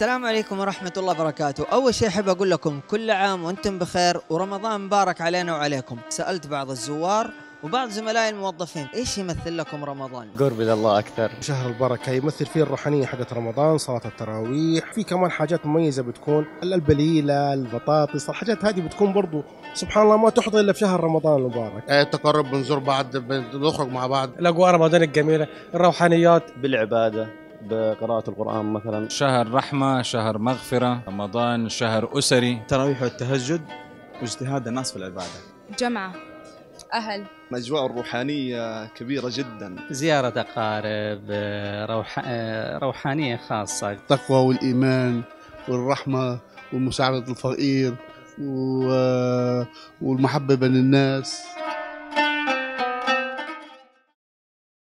السلام عليكم ورحمة الله وبركاته. أول شيء أحب أقول لكم كل عام وأنتم بخير ورمضان مبارك علينا وعليكم. سألت بعض الزوار وبعض زملائي الموظفين إيش يمثل لكم رمضان؟ قرب إلى الله أكثر. شهر البركة يمثل فيه الروحانية حقت رمضان صلاة التراويح في كمان حاجات مميزة بتكون البليلة البطاطس الحاجات هذه بتكون برضو سبحان الله ما تحضر إلا في شهر رمضان المبارك. آه، التقرب بنزور بعض بنخرج مع بعض. الأجواء رمضان الجميلة الروحانيات. بالعبادة. بقراءة القرآن مثلا. شهر رحمة شهر مغفرة رمضان شهر أسري. التراويح والتهجد واجتهاد الناس في العبادة. جمعة أهل. الأجواء الروحانية كبيرة جدا. زيارة أقارب روح... روحانية خاصة. التقوى والإيمان والرحمة ومساعدة الفقير و... والمحبة بين الناس.